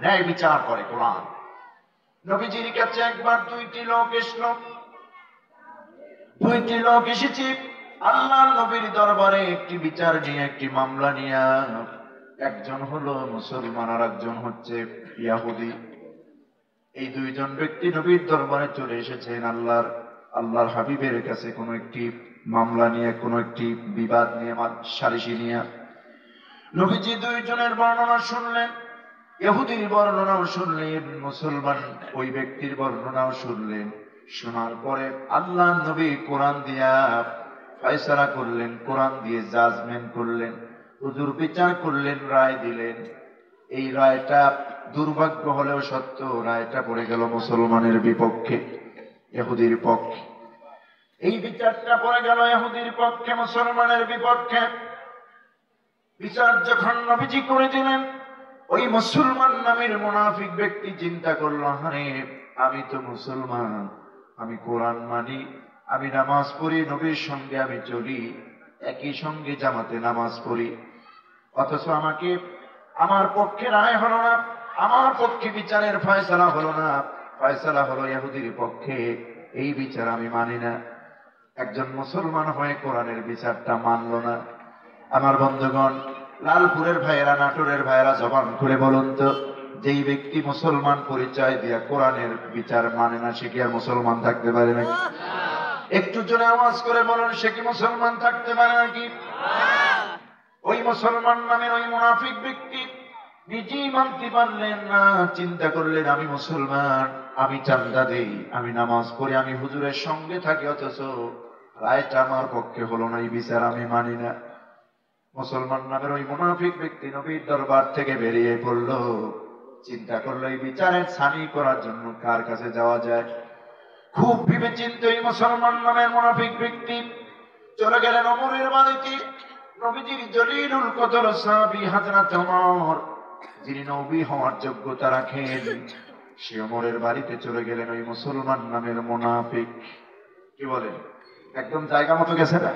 ন্যায় বিচার করে কোরআন। নবীজির কাছে একবার দুইটি লোক এসলো। দুইটি লোক এসেছি। আল্লাহ নবীর দরবারে একটি বিচার নিয়ে, একটি মামলা নিয়ে। একজন হলো মুসলমান আর একজন হচ্ছে ইয়াহুদি। এই দুইজন ব্যক্তি নবীর দরবারে চলে এসেছেন। আল্লাহর আল্লাহর হাবিবের কাছে কোনো একটি মামলা নিয়ে, কোনো একটি বিবাদ নিয়ে, সালিশি নিয়ে। নবীজি দুইজনের বর্ণনা শুনলেন। ইহুদির বর্ণনাও শুনলেন, মুসলমান ওই ব্যক্তির বর্ণনাও শুনলেন। শোনার পরে আল্লাহ নবী কোরআন দিয়া ফয়সালা করলেন, কোরআন দিয়ে জাজমেন্ট করলেন, হুজুর বিচার করলেন, রায় দিলেন। এই রায়টা দুর্ভাগ্য হলেও সত্য, রায়টা পড়ে গেল মুসলমানের বিপক্ষে এহুদির পক্ষে। এই বিচারটা পড়ে গেল এহুদির পক্ষে, মুসলমানের বিপক্ষে। বিচার যখন নবীজি করে দিলেন ওই মুসলমান নামের মুনাফিক ব্যক্তি চিন্তা করল হারে আমি তো মুসলমান, আমি কোরআন মানি, আমি নামাজ পড়ি, নবীর সঙ্গে আমি চলি, একই সঙ্গে জামাতে নামাজ পড়ি। অথচ আমাকে, আমার পক্ষে রায় হলো না, আমার পক্ষে বিচারের ফয়সলা হলো না, ফয়সলা হলো ইহুদির পক্ষে, এই বিচার আমি মানি না। একজন মুসলমান হয়ে কোরআনের বিচারটা মানল না। আমার বন্ধুগণ লালপুরের ভাইয়েরা, নাটোরের ভাইয়েরা জবান খুলে বলুন তো, যেই ব্যক্তি মুসলমান পরিচয় দিয়া কোরআনের বিচার মানে না, সে কি আর মুসলমান থাকতে পারে নাকি? একটু জোরে আওয়াজ করে বলুন, সে কি মুসলমান থাকতে পারে নাকি? ওই মুসলমান নামের ওই মুনাফিক ব্যক্তি নিজেই মানতে পারলেন না, চিন্তা করলেন, আমি মুসলমান, আমি চান্দা দেই, আমি নামাজ পড়ি, আমি হুজুরের সঙ্গে থাকি, অথচ রায়টা আমার পক্ষে হলো না, এই বিচার আমি মানি না। মুসলমান নামের ওই মুনাফিক ব্যক্তি নবীর দরবার থেকে বেরিয়ে পড়ল। চিন্তা করল, এই বিচারের ছানি করার জন্য কার কাছে যাওয়া যায়? খুব ভেবে চিন্তা এই মুসলমান নামের মুনাফিক ব্যক্তি চলে গেলেন অমরের বাড়িতে নবীজির জলিলুল কদর সাহাবি হাজরাত ওমর, যিনি নবী হওয়ার যোগ্যতা রাখেন। সে অমরের বাড়িতে চলে গেলেন ওই মুসলমান নামের মুনাফিক। কি বলেন? একদম জায়গা মতো গেছে না?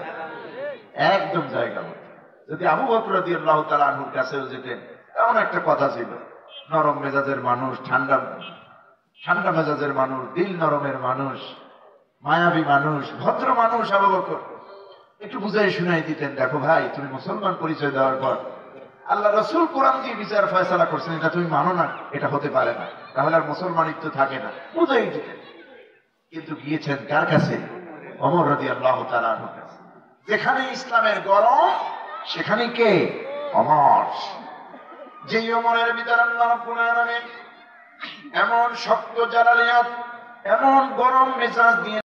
একদম জায়গা মতো। যদি আবু বকর রাদিয়াল্লাহু তাআলা আনহুর কাছেও যেতেন, এমন একটা কথা ছিল, নরম মেজাজের মানুষ, ঠান্ডা ঠান্ডা মেজাজের মানুষ, দিল নরমের মানুষ, মায়াবী মানুষ, ভদ্র মানুষ আবু বকর। একটু বুঝাই শুনাই দিতেন, দেখো ভাই, তুমি মুসলমান পরিচয় দেওয়ার পর, আল্লাহ রসুল কোরআন দিয়ে বিচার ফয়সালা করছেন, এটা তুমি মানো না, এটা হতে পারে না, তাহলে আর মুসলমানিত্ব থাকে না। বুঝাই দিতেন। কিন্তু গিয়েছেন কার কাছে? অমর রদি আল্লাহ তালার কাছে। যেখানে ইসলামের গরম সেখানে কে? অমর। যে অমরের ভিতরে এমন শক্ত জালালিয়াত এমন গরম মেজাজ দিয়ে